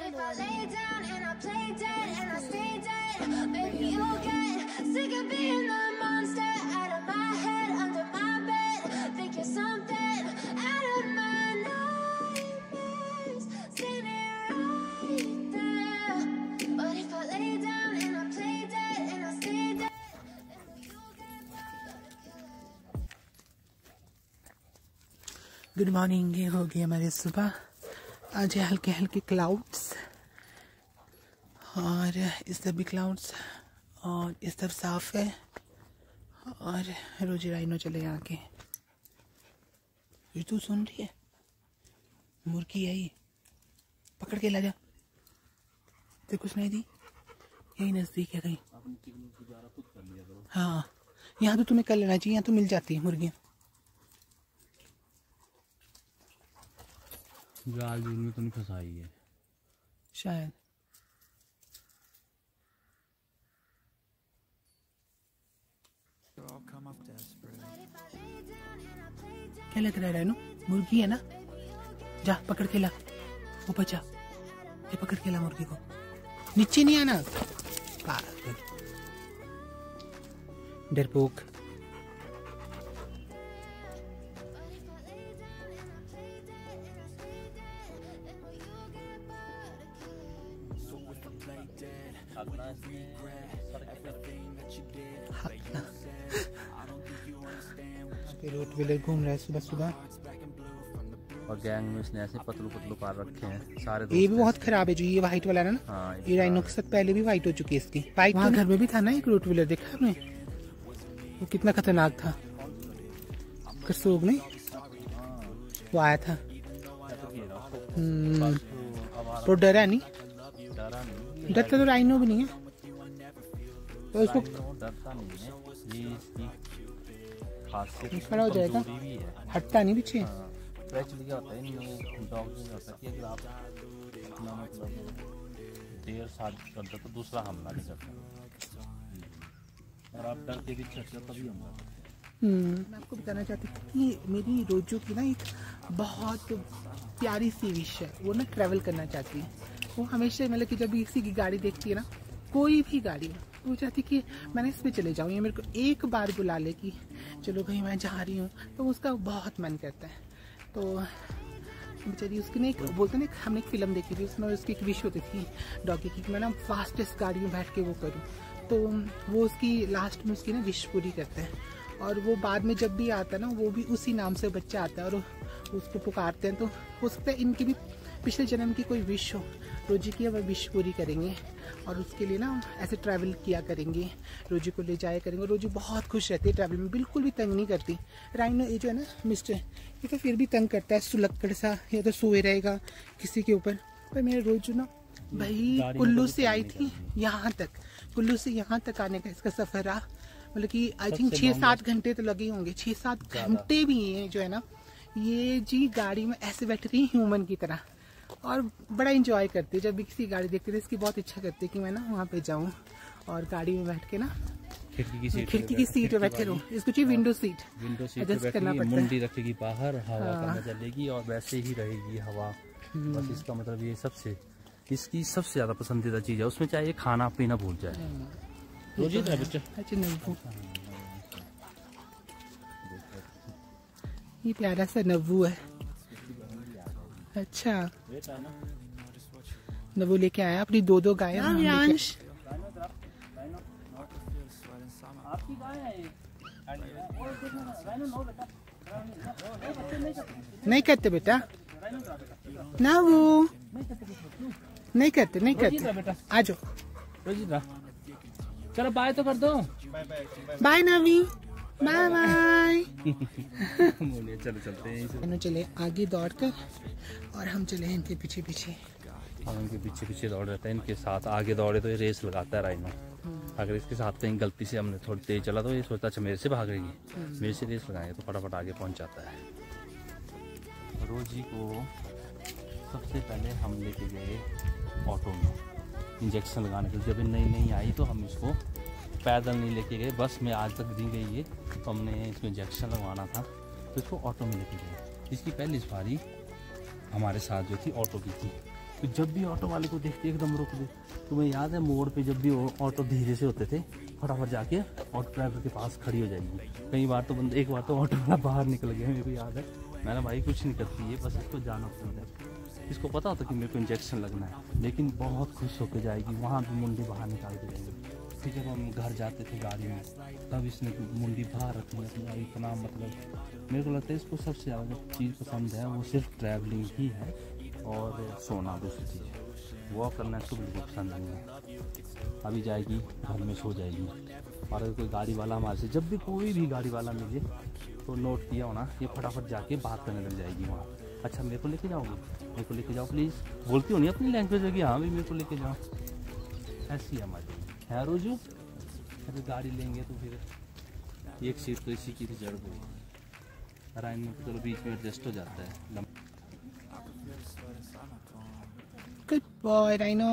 But if I lay down and I play dead and I stay dead, maybe you'll get sick of being the monster out of my head, under my bed. Think you're something out of my nightmares, standing right there. But if I lay down and I play dead and I stay dead, Good morning, ゲームですば。आज है हल्के हल्के clouds और इस तरफ़ भी clouds और इस तरफ़ साफ़ है और रोजी राइनो चले आके ये तू सुन रही है? मुर्गी है ये। पकड़ के ला जा तो कुछ नहीं दी? यही नज़दीक है कहीं। हाँ यहाँ तो तुम्हें कर लेना चाहिए यहाँ तो मिल जाती है मुर्गियाँ। जाल जूल में तो नहीं फंसाई है। शायद। क्या लग रहा है रानू, मुर्गी है ना? जा, पकड़ के ला ऊपर जा। ये पकड़ के ला मुर्गी को। नीचे नहीं आना? डरपोक रोट व्हीलर घूम रहा है सुबह सुबह। और गैंग में इसने ऐसे पतलू पतलू पार रखे हैं सारे ये भी बहुत खराब है जो ये व्हाइट वाला है ना। हाँ, ये राइनो के साथ पहले भी व्हाइट हो चुकी है इसकी। व्हाइट वहाँ घर में भी था ना एक रोट व्हीलर देखा आपने? वो कितना खतरनाक था। करसोग में वो आया था। हम्म, तो डरा नहीं डरा नहीं? डरता तो राइनो भी नहीं है। तो उसको राइनो डरता नहीं है। ये इसकी खासियत खड़ा हो जाएगा। है। हटता नहीं पीछे। हाँ एक्चुअली क्या होता है इनमें डॉग में होता है कि अगर आप अपना मतलब देर शादी करते तो दूसरा हमला नहीं करता। और आप डर के भी चढ़ते हो तभी हमला करते हम्म, मैं आपको बताना चाहती हूँ कि मेरी रोजो की ना एक बहुत प्यारी सी विश है वो ना ट्रैवल करना चाहती है। वो हमेशा मतलब कि जब भी किसी की गाड़ी देखती है ना, कोई भी गाड़ी तो वो चाहती कि मैंने इस पे चले जाऊँ, या मेरे को एक बार बुला ले कि, चलो भाई, मैं जा रही हूँ। तो उसका बहुत मन करता है। तो बेचारी उसकी ना एक, बोलते ना हमने एक फ़िल्म देखी थी, उसमें उसकी एक विश होती थी डॉगी की कि मैं ना फास्टेस्ट गाड़ी में बैठ के वो करूँ। तो वो उसकी लास्ट में उसकी ना विश पूरी करते हैं। और वो बाद में जब भी आता है ना, वो भी उसी नाम से बच्चा आता है और उसको पुकारते हैं। तो हो सकता है इनकी भी पिछले जन्म की कोई विश हो। रोजी की वह विश पूरी करेंगे और उसके लिए ना ऐसे ट्रैवल किया करेंगे। रोजी को ले जाया करेंगे। रोजी बहुत खुश रहती है ट्रैवल में बिल्कुल भी तंग नहीं करती। राइनो ये जो है ना मिस्टर ये तो फिर भी तंग करता है सुलक्कड़ सा या तो सोए रहेगा किसी के ऊपर। पर मेरे रोजू ना भाई कुल्लू से आई थी यहाँ तक। कुल्लू से यहाँ तक आने का इसका सफ़र रहा। मतलब कि आई थिंक छः सात घंटे तो लगे होंगे। छः सात घंटे भी ये जो है ना ये जी गाड़ी में ऐसे बैठ रही ह्यूमन की तरह। और बड़ा इंजॉय करती है। जब भी किसी गाड़ी देखती है तो इसकी बहुत इच्छा करती है कि मैं ना वहाँ पे जाऊँ और गाड़ी में बैठ के ना खिड़की की सीट खिड़की की सीट पे बैठे रहूँ। इसको चाहिए विंडो सीट विंडो सीट पे करना पड़ता मुंडी रखेगी बाहर हवा हाँ। का मज़ा लेगी और वैसे ही रहेगी हवा। बस इसका मतलब ये सबसे इसकी सबसे ज़्यादा पसंदीदा चीज़ है। उसमें चाहे ये खाना पीना भूल जाए। रोजी है। बच्चा। अच्छा नहीं ये प्यारा सा नव्वू है। अच्छा। नव्वू लेके आया अपनी दो दो गाय नहीं करते बेटा। नव्वू नहीं करते नहीं करते आ जाओ। रोजी इधर आ। चलो बाय तो कर दो। बाय नवी बाय बाय चलो चलते हैं चले आगे दौड़ कर और हम चले इनके पीछे पीछे हम इनके पीछे पीछे दौड़ रहते हैं इनके साथ आगे दौड़े तो ये रेस लगाता है राइनो। अगर इसके साथ कहीं गलती से हमने थोड़ी तेज चला तो ये सोचता अच्छा मेरे से भाग रही है। मेरे से रेस लगाएँगे तो फटाफट आगे पहुँच जाता है। रोजी को सबसे पहले हम लेके गए ऑटो में इंजेक्शन लगाने के लिए जब नई नई आई तो हम इसको पैदल नहीं लेके गए, बस में आज तक दी गई है तो हमने इसको इंजेक्शन लगवाना था तो इसको ऑटो में लेके गए। इसकी पहली सवारी हमारे साथ जो थी ऑटो की थी। तो जब भी ऑटो वाले को देखते, एकदम रुक दे तुम्हें याद है, मोड़ पे जब भी ऑटो धीरे से होते थे, फटाफट जाके ऑटो ड्राइवर के पास खड़ी हो जाएगी। कई बार तो बंद, एक बार तो ऑटो वाला बाहर निकल गया, मेरे को याद है। मैंने भाई, कुछ नहीं करती है बस इसको जाना पसंद है इसको पता होता कि मेरे को इंजेक्शन लगना है, लेकिन बहुत खुश होकर जाएगी, वहाँ भी मुंडी बाहर निकाल के जाएगी। फिर जब हम घर जाते थे गाड़ी में, तब इसने मुंडी बाहर रखी अपना इतना मतलब। मेरे को लगता है इसको सबसे ज़्यादा चीज़ पसंद है, वो सिर्फ़ ट्रैवलिंग ही है और सोना दूसरी चीज़ है। वॉक करना इसको बिल्कुल पसंद नहीं है। अभी जाएगी, घर में सो जाएगी। और अगर कोई गाड़ी वाला हमारे से, जब भी कोई भी गाड़ी वाला मिले तो नोट किया होना, ये फटाफट जाके बात करने लग जाएगी वहाँ। अच्छा मेरे को लेके जाओगे? मेरे को लेके जाओ प्लीज़ बोलती होनी अपनी लैंग्वेज कि हाँ भी मेरे को लेके जाओ। ऐसी है हमारी। है रोजू? अरे गाड़ी लेंगे तो फिर। एक सीट तो इसी की थी जड़ गई राइन में तो चलो बीच में एडजस्ट हो जाता है। Good boy, Rhino.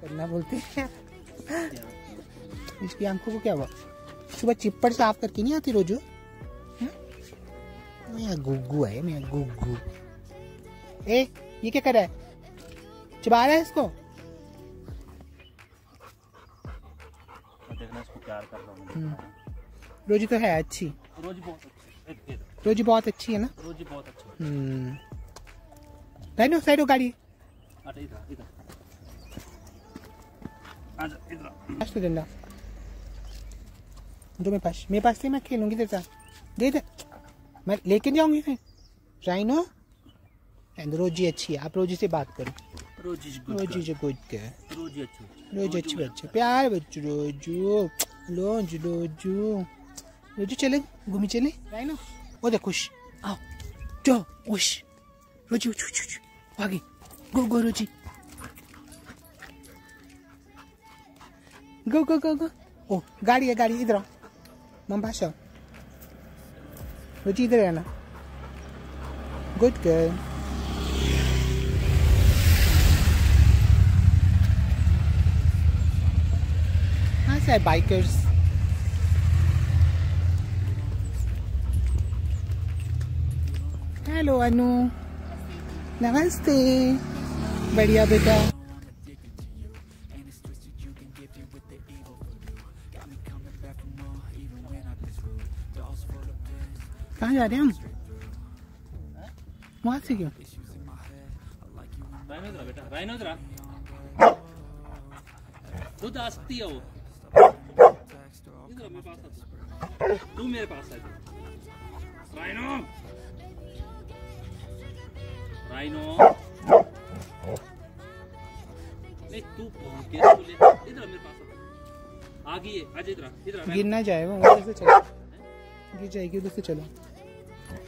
करना बोलते हैं। इसकी आँखों को क्या हुआ? सुबह चिप्पड़ साफ़ करके नहीं आती रोजू? हैं? मेरा गुग्गू है मेरा गुग्गू। ए ये क्या कर रहा है? चिबा रहा है इसको? देखना इसको प्यार कर रहा हूँ हम्म। रोजी तो है अच्छी। रोज बहुत अच्छी। रोजी बहुत अच्छी है ना? रोजी बहुत अच्छा हम्म। साइड हो गाड़ी। इधर इधर। तो दो मेरे पास मेरे पास मैं खेलूँगी तेरे साथ दे दे मैं लेके जाऊँगी फिर। राइनो एंड रोजी अच्छी है आप रोजी से बात करो। रोज रोजी जो गुड है रोज अच्छी रोज अच्छी बच्चे। प्यार बच्चू रोजू लोज रोजू रोजू चले। घूमी चले। राइनो ओ देख खुश। आओ। जो उश रोजी आगे। गो गो रोजी गो गो गो गो ओ गाड़ी है, गाड़ी, इधर मम पास आओ। रोजी इधर है ना गुड गर्ल हाँ बाइकर्स हेलो अनु नमस्ते। बढ़िया, बेटा। कहाँ जा रहे हैं हम वहाँ से क्यों। खुद आ सकती है वो तू। मेरे पास राइनो राइनो नहीं तू इधर मेरे पास आ। गई है आज इधर इधर आ, गिर राइनो। ना जाए वो उधर से चलो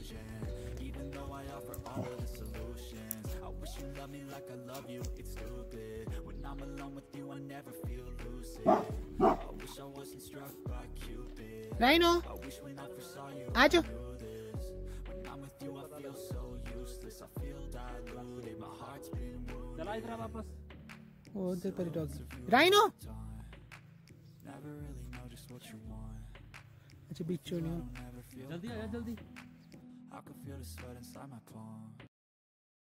इधर आ। राइनो इधर आ। चल आ जा रोजी अच्छा one two three come on रोजू हाँ मामा की बच्ची हाँ गुड गर्ल है रोजू है ना राइनो ये कुत्ते तेरी वजह इसके ऐसे ही पैर कुत्ते हैं ना, आप देख पा रहे हो। राइनो आ जाओ चला इधर आ वापस वो उधर पर डॉग राइनो अच्छा बीच छोड़ियो जल्दी आ जा जल्दी I can feel the sweat inside my palm.